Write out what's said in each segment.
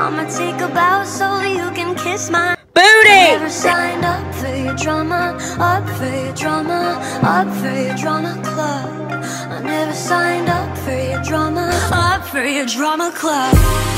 I'ma take a bow so you can kiss my booty. Never signed up for your drama, up for your drama, up for your drama club. I never signed up for your drama, up for your drama club.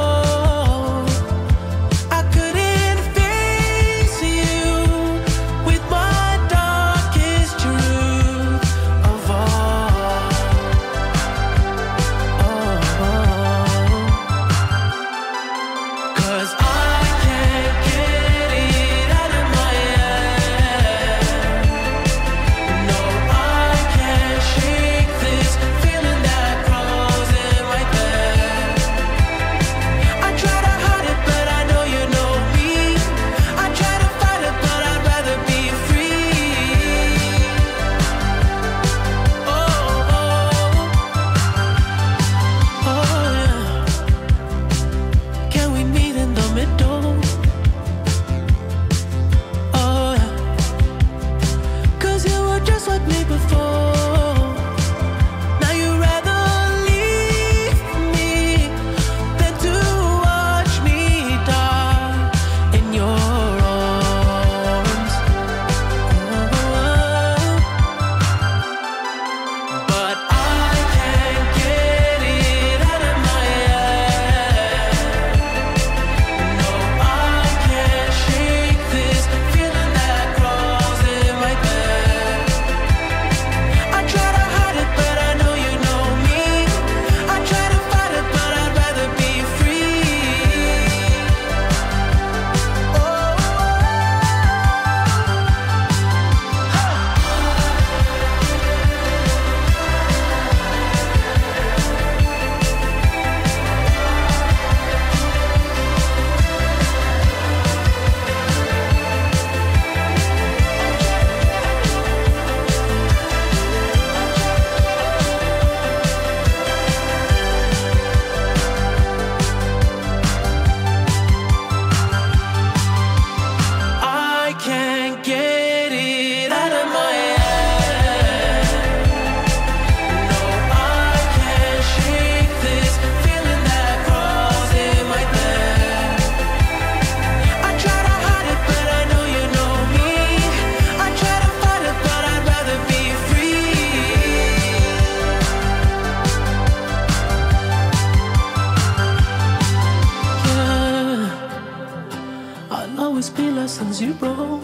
always be less than zero.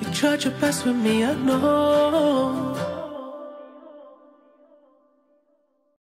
You tried your best with me, I know.